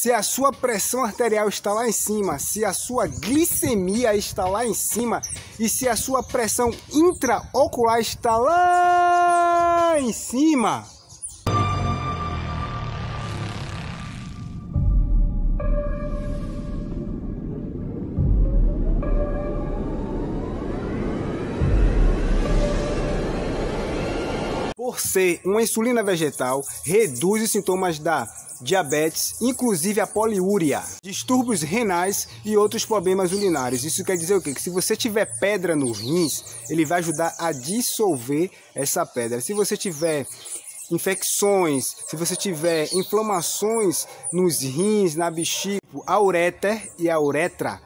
se a sua pressão arterial está lá em cima, se a sua glicemia está lá em cima e se a sua pressão intraocular está lá em cima. Por ser uma insulina vegetal, reduz os sintomas da diabetes, inclusive a poliúria, distúrbios renais e outros problemas urinários. Isso quer dizer o quê? Que se você tiver pedra no rins, ele vai ajudar a dissolver essa pedra. Se você tiver infecções, se você tiver inflamações nos rins, na bexiga, a ureter e a uretra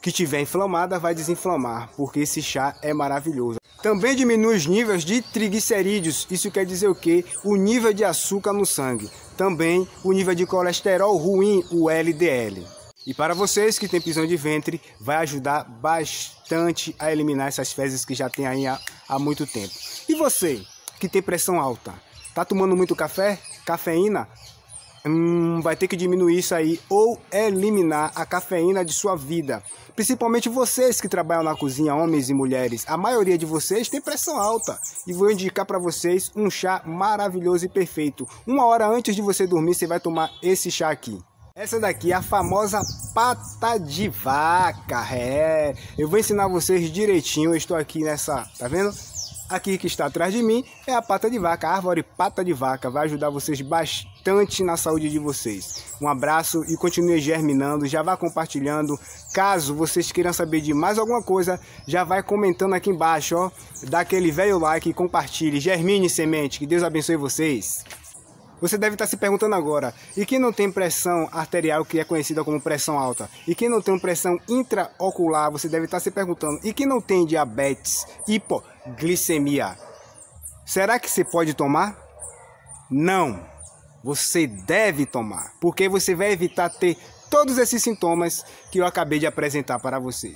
que tiver inflamada vai desinflamar, porque esse chá é maravilhoso. Também diminui os níveis de triglicerídeos, isso quer dizer o que? O nível de açúcar no sangue. Também o nível de colesterol ruim, o LDL. E para vocês que têm prisão de ventre, vai ajudar bastante a eliminar essas fezes que já tem aí há, há muito tempo. E você que tem pressão alta, tá tomando muito café? Cafeína? Hum, vai ter que diminuir isso aí ou eliminar a cafeína de sua vida. Principalmente vocês que trabalham na cozinha, homens e mulheres. A maioria de vocês tem pressão alta. E vou indicar para vocês um chá maravilhoso e perfeito. Uma hora antes de você dormir, você vai tomar esse chá aqui. Essa daqui é a famosa pata de vaca. É, eu vou ensinar vocês direitinho. Eu estou aqui nessa, tá vendo? Aqui que está atrás de mim é a pata de vaca, a árvore pata de vaca. Vai ajudar vocês bastante na saúde de vocês. Um abraço e continue germinando. Já vá compartilhando. Caso vocês queiram saber de mais alguma coisa, já vai comentando aqui embaixo, ó. Dá aquele velho like e compartilhe. Germine semente. Que Deus abençoe vocês. Você deve estar se perguntando agora, e quem não tem pressão arterial, que é conhecida como pressão alta? E quem não tem pressão intraocular, você deve estar se perguntando, e quem não tem diabetes, hipoglicemia? Será que você pode tomar? Não. Você deve tomar, porque você vai evitar ter todos esses sintomas que eu acabei de apresentar para vocês.